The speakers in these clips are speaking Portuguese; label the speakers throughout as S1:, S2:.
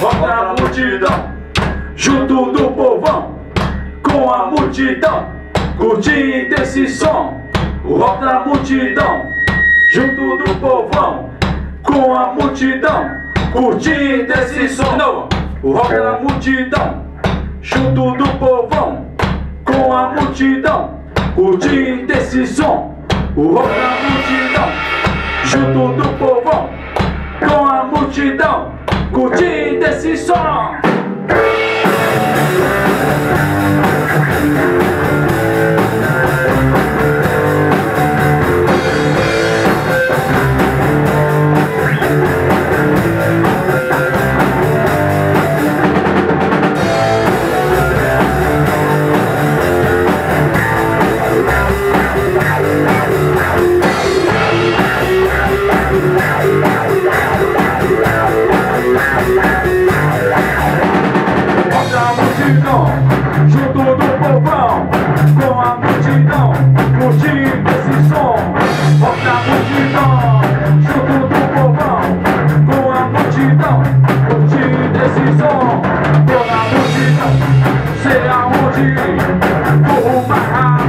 S1: Vamos na multidão, junto do povão, com a multidão, curtindo esse som. O rock multidão, junto do povão, com a multidão, curtindo esse som. Não. O rock multidão, junto do povão, com a multidão, curtindo esse som. O rock multidão, junto do povão, com a multidão curtindo esse som. Oh my God.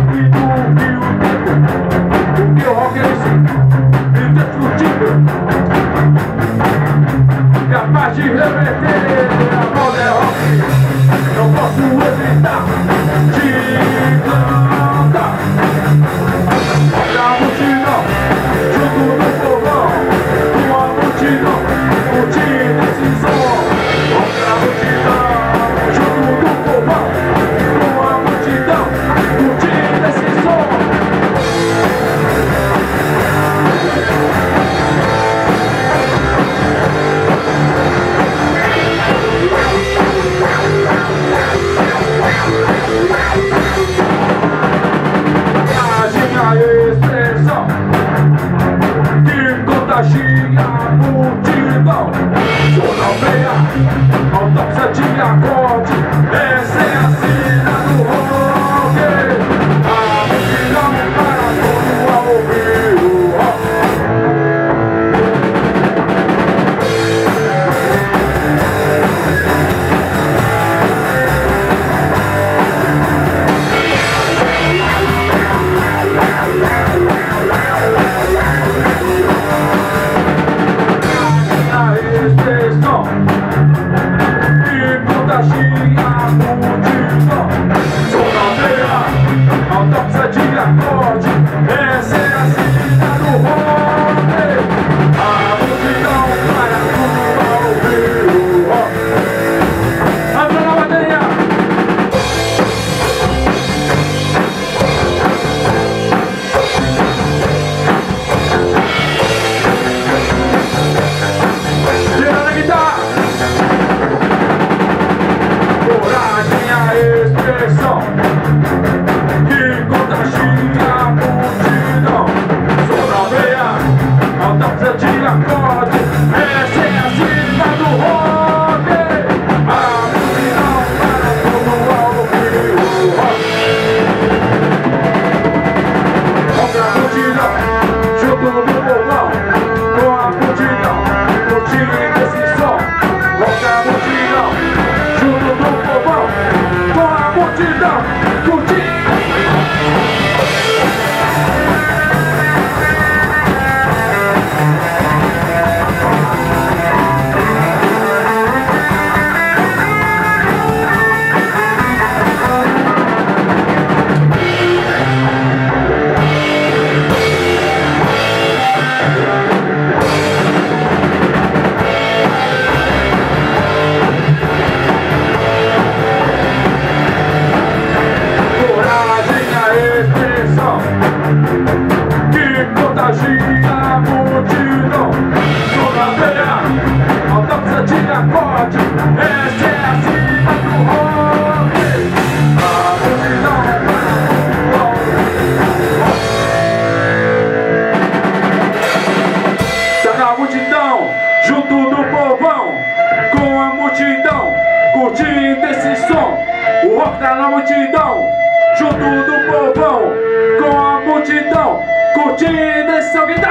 S1: 呀不知道多少杯呀 roda na multidão, junto do povão, com a multidão, curtindo esse som que.